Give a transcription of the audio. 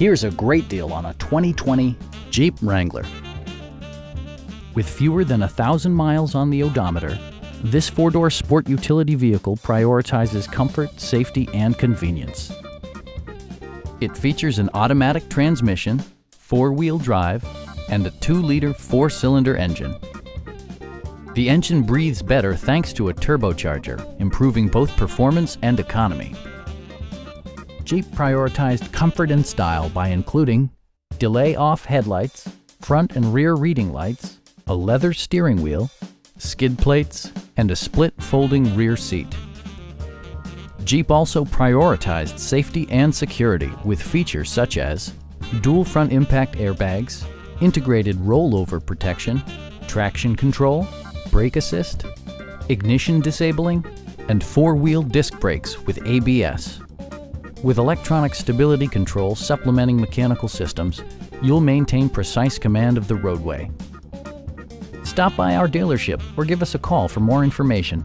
Here's a great deal on a 2020 Jeep Wrangler. With fewer than a thousand miles on the odometer, this four-door sport utility vehicle prioritizes comfort, safety, and convenience. It features an automatic transmission, four-wheel drive, and a 2-liter four-cylinder engine. The engine breathes better thanks to a turbocharger, improving both performance and economy. Jeep prioritized comfort and style by including delay-off headlights, front and rear reading lights, a leather steering wheel, skid plates, and a split folding rear seat. Jeep also prioritized safety and security with features such as dual front impact airbags, integrated rollover protection, traction control, brake assist, ignition disabling, and four-wheel disc brakes with ABS. With electronic stability control supplementing mechanical systems, you'll maintain precise command of the roadway. Stop by our dealership or give us a call for more information.